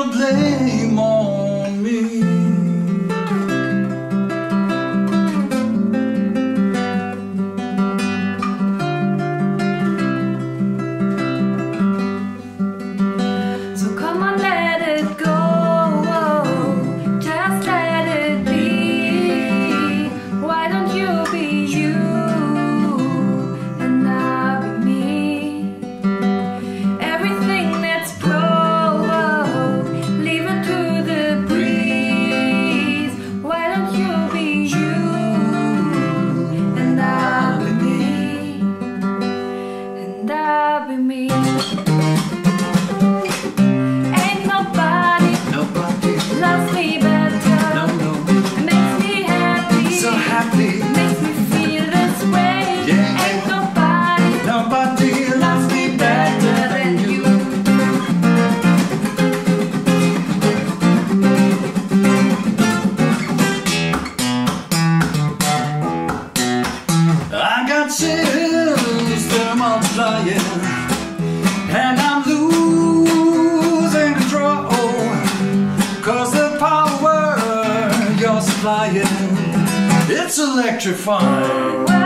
your blame chills, they're multiplying And I'm losing control. Cause the power you're supplying. It's electrifying.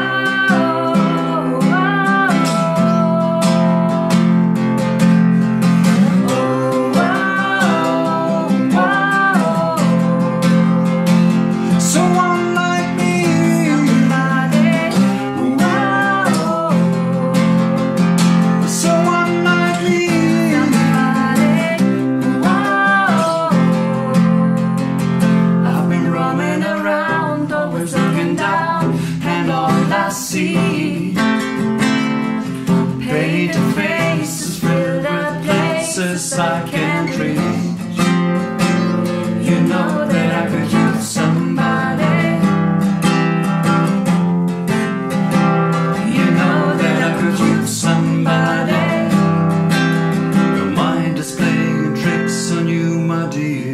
do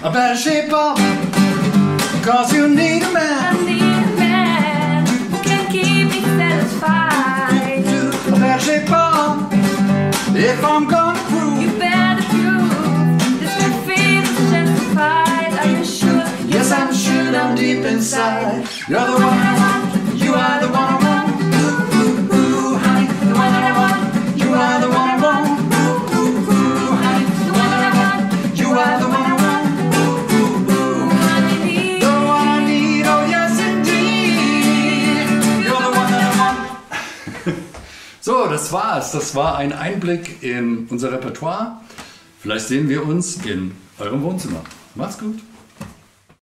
A better shape up, cause you need a man. I need a man who can keep me satisfied. A better shape up, if I'm gonna prove. You better prove this good feeling's justified. Are you sure? Yes, I'm sure I'm deep inside. You're the one, you are the one. So, das war's. Das war ein Einblick in unser Repertoire. Vielleicht sehen wir uns in eurem Wohnzimmer. Macht's gut.